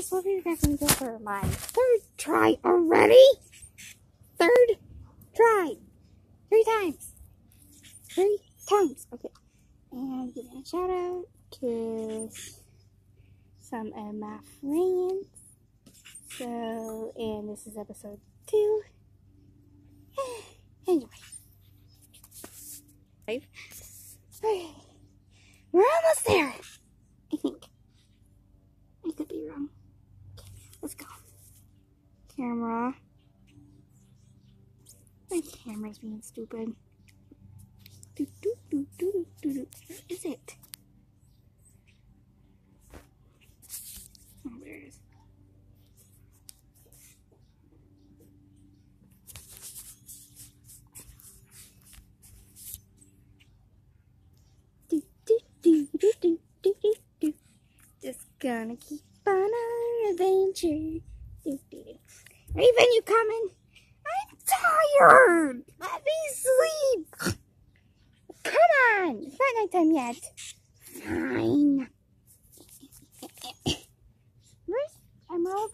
guys, we'll be back go for my third try already. Third try. Three times. Three times. Okay. And give a shout out to some of my friends. So, and this is episode two. Anyway. We're almost there. I think. I could be wrong. let's go. Camera. My camera's being stupid. Do, do, do, do, do, do. Where is it? Oh, there it is. Do, do, do, do, do, do, do, do. Just gonna keep on our adventure. Do, do, do. Raven, you coming? Tired. Let me sleep. Come on. It's not nighttime yet. Fine. Where's Emerald?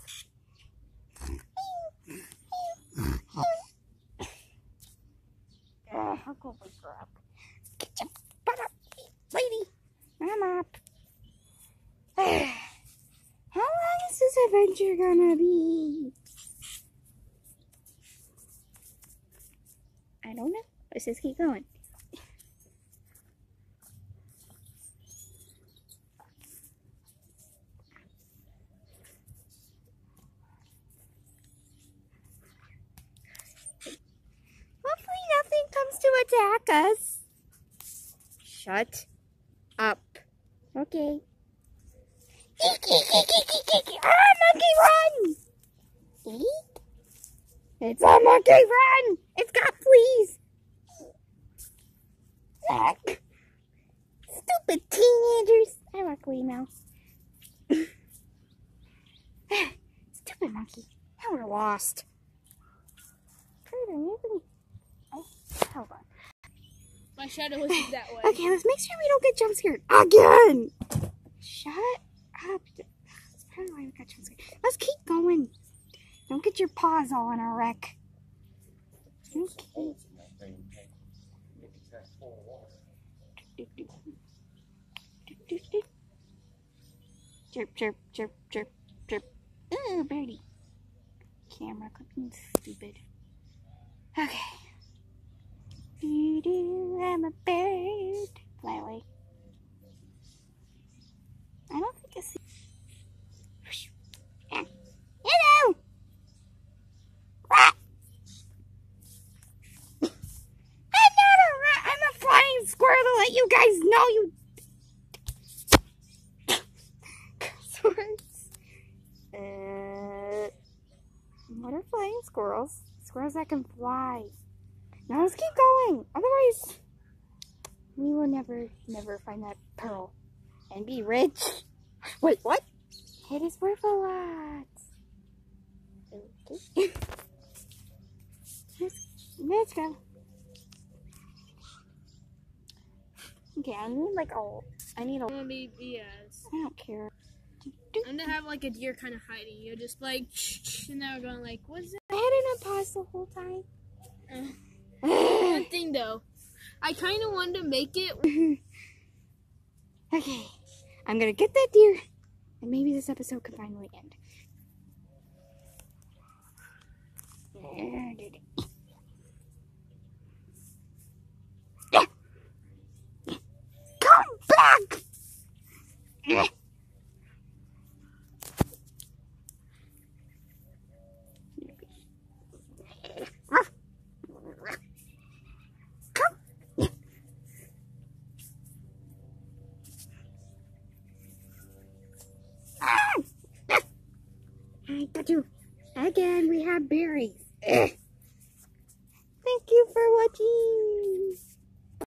Uh, I'll go wake her up. Get your butt up, lady. I'm up. How long is this adventure gonna be? Don't know. Let's just keep going. Hopefully nothing comes to attack us. Shut up. Okay. ah, monkey run! It's a monkey run! It's got fleas! Heck. Stupid teenagers! I like away now. Stupid monkey. Now we're lost. Oh, hold on. My shadow wasn't that way. Okay, let's make sure we don't get jump scared again. Shut up. That's probably why we got jump scared. Let's keep going. Don't get your paws all in a wreck. Okay. Chirp, chirp, chirp, chirp, chirp. Ooh, birdie. Camera clipping stupid. Okay. I'm a bird. Fly away. I don't think I see. Ah, Hello! Rat! I'm not a rat, I'm a flying squirrel to let you guys know you. Uh, what are flying squirrels? Squirrels that can fly. Now let's keep going. Otherwise, we will never, never find that pearl and be rich. Wait, what? It is worth a lot. Okay. let's, let's go. Okay, I need like a, I need a, I'm gonna be yes. I don't care. I'm gonna have like a deer kind of hiding. You're just like, and now we're going like, what's that? I had an pause the whole time. Uh, One thing though, I kind of wanted to make it. okay, I'm gonna get that deer, and maybe this episode can finally end. You. Again, we have berries. Thank you for watching.